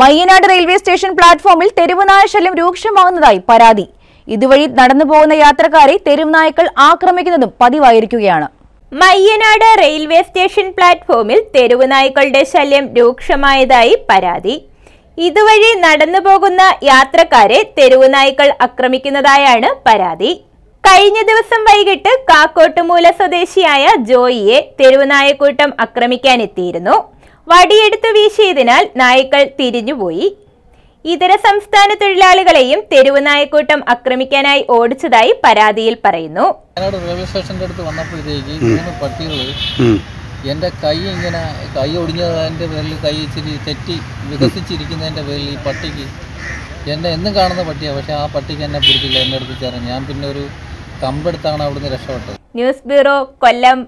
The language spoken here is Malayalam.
മയ്യനാട് റെയിൽവേ സ്റ്റേഷൻ പ്ലാറ്റ്ഫോമിൽ തെരുവുനായ ശല്യം രൂക്ഷമാകുന്നതായി പരാതി. ഇതുവഴി നടന്നു പോകുന്ന യാത്രക്കാരെ തെരുവുനായ്ക്കൾ ആക്രമിക്കുന്നതും പതിവായിരിക്കുകയാണ്. മയ്യനാട് റെയിൽവേ സ്റ്റേഷൻ പ്ലാറ്റ്ഫോമിൽ തെരുവുനായ്ക്കളുടെ ശല്യം രൂക്ഷമായതായി പരാതി. ഇതുവഴി നടന്നു പോകുന്ന യാത്രക്കാരെ തെരുവുനായ്ക്കൾ ആക്രമിക്കുന്നതായാണ് പരാതി. കഴിഞ്ഞ ദിവസം വൈകിട്ട് കാക്കോട്ടുമൂല സ്വദേശിയായ ജോയിയെ തെരുവുനായക്കൂട്ടം ആക്രമിക്കാനെത്തിയിരുന്നു. വടിയെടുത്തു വീശിയതിനാൽ നായ്ക്കൾ തിരിഞ്ഞുപോയി. ഇതര സംസ്ഥാന തൊഴിലാളികളെയും തെരുവ് നായക്കൂട്ടം ആക്രമിക്കാനായി ഓടിച്ചതായി പരാതിയിൽ പറയുന്നു. വയനാട് റെയിൽവേ സ്റ്റേഷന്റെ അടുത്ത് വന്നപ്പോഴത്തേക്ക് മൂന്ന് പട്ടികൾ എന്റെ കൈ ഇങ്ങനെ കൈ ഒടിഞ്ഞതിന്റെ പേരിൽ കൈ ഇച്ചിരി തെറ്റി വികസിച്ചിരിക്കുന്നതിന്റെ പേരിൽ ഈ പട്ടിക്ക് എന്നെ എന്നും കാണുന്ന പട്ടിയാ പക്ഷേ ആ പട്ടിക്ക് എന്നെ പിടിച്ചില്ല എന്നെ അടുത്ത് ചേർന്ന്. ഞാൻ പിന്നെ ഒരു കമ്പെടുത്താണ് അവിടുന്ന് രക്ഷപ്പെട്ടത്. News bureau Kollam.